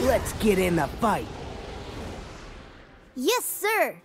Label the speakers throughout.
Speaker 1: Let's get in the fight.
Speaker 2: Yes, sir.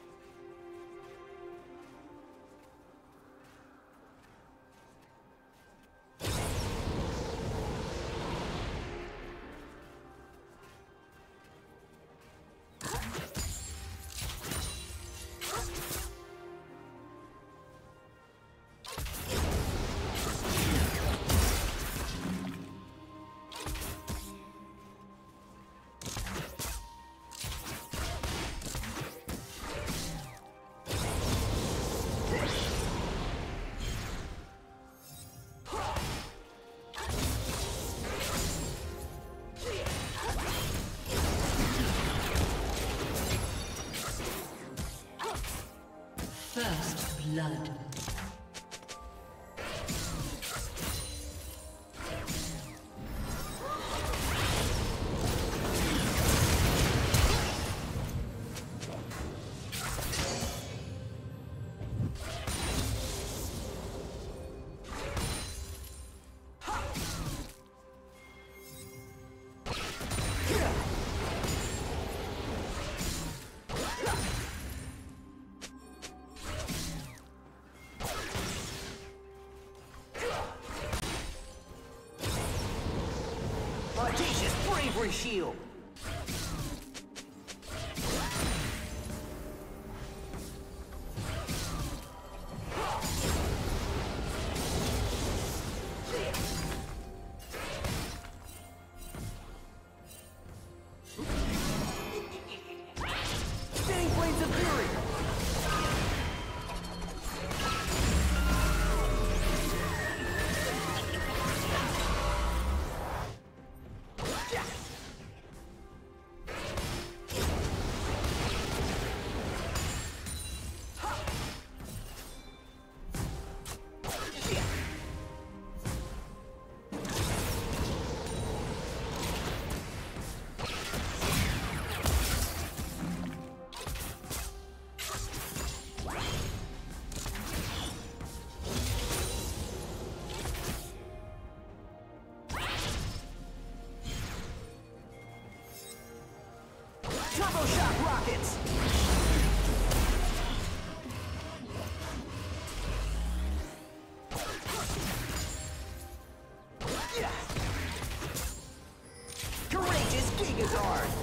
Speaker 3: Blood.
Speaker 1: every shield. is
Speaker 3: ours.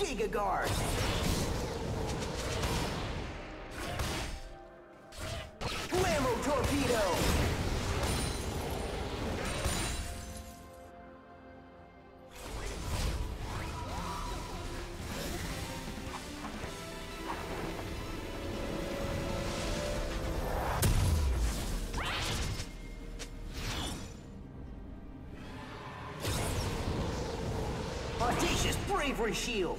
Speaker 3: Giga Guard. bravery shield.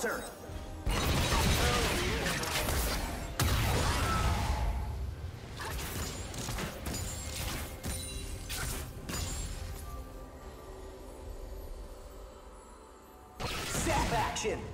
Speaker 3: shelter! Zap action!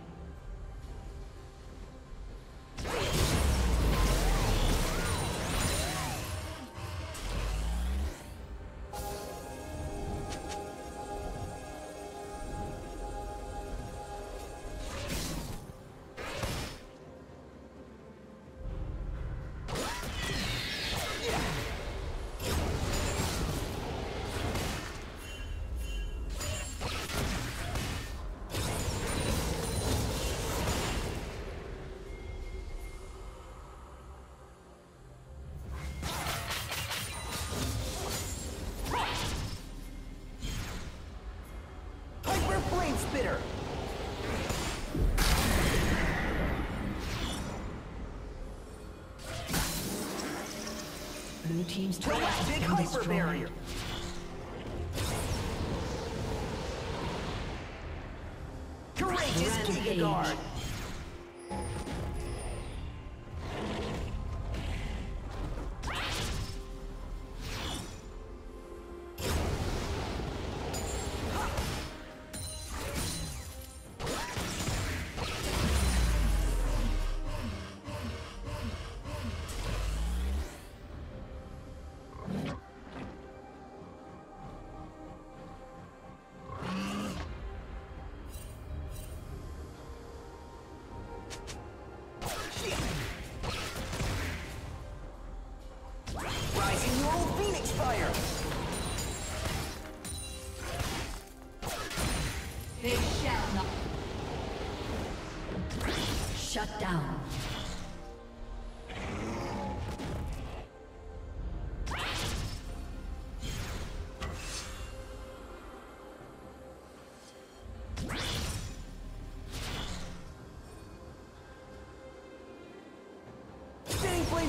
Speaker 4: Barrier. Courageous Giga Guard.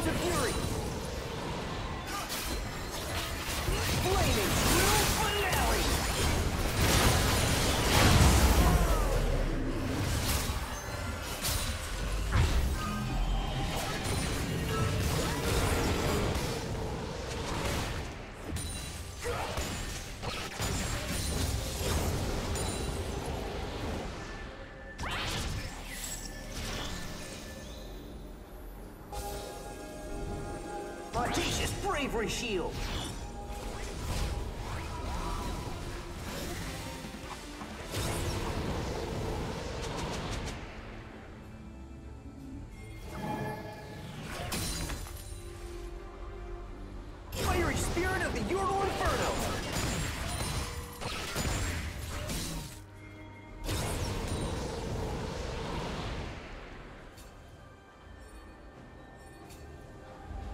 Speaker 3: of fury. Bravery shield.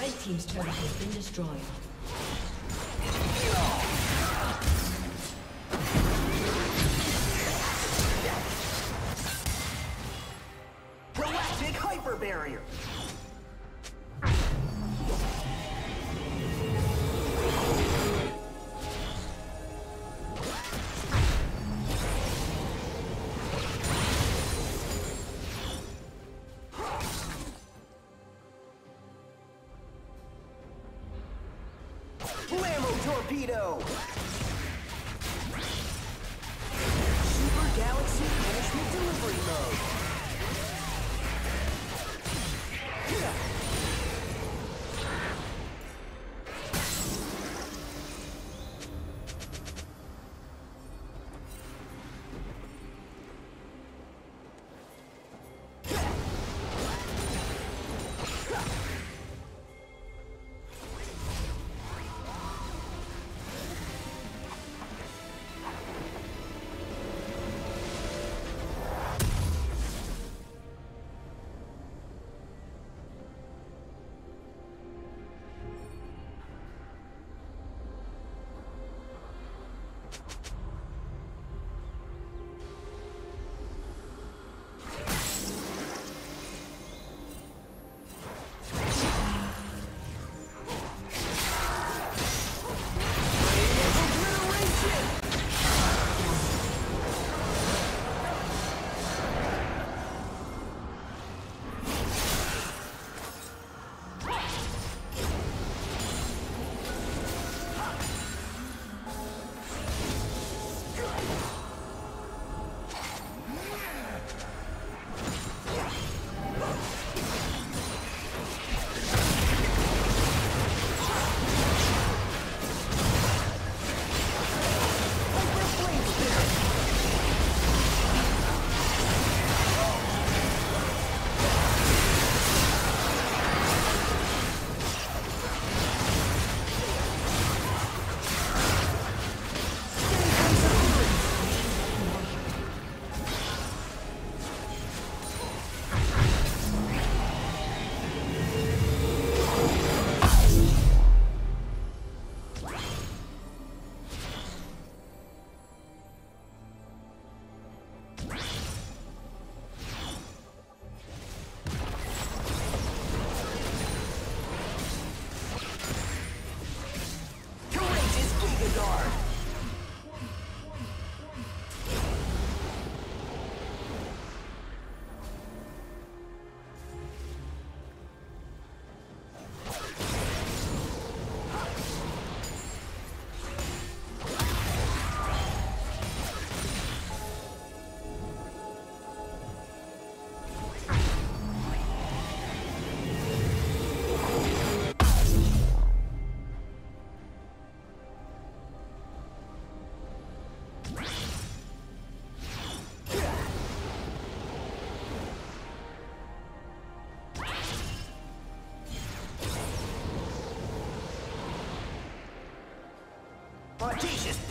Speaker 3: Red Team's turret has been destroyed. Galactic Hyper Barrier!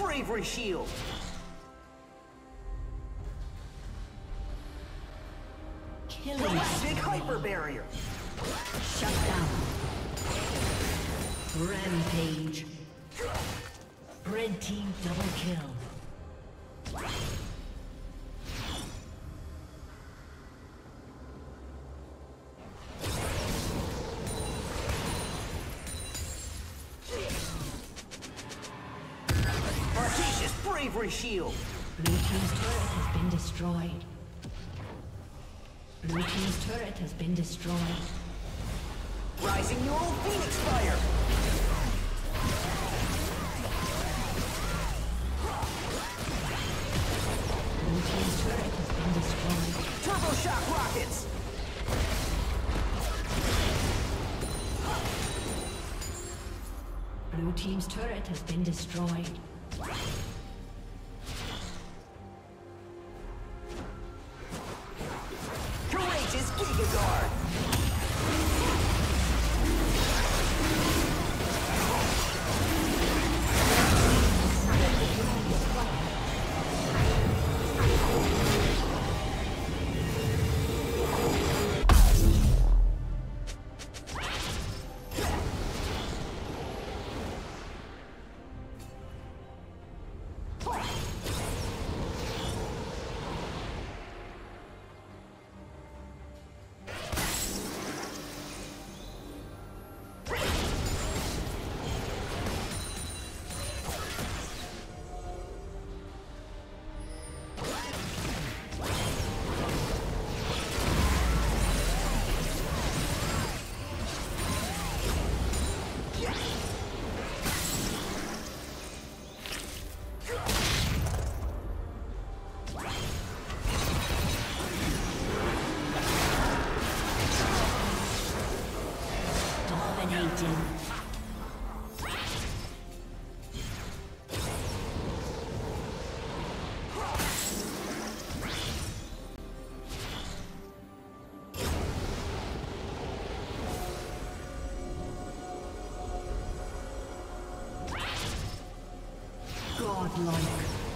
Speaker 3: Bravery Shield!
Speaker 4: Killing.
Speaker 3: Galactic Hyper Barrier!
Speaker 4: Shut down. Rampage. Red team double kill.
Speaker 3: Shield!
Speaker 4: Blue team's turret has been destroyed. Blue team's turret has been destroyed.
Speaker 3: Rising Neural Phoenix Fire!
Speaker 4: Blue team's turret has been destroyed.
Speaker 3: Turbo Shock Rockets!
Speaker 4: Blue team's turret has been destroyed. Godlike.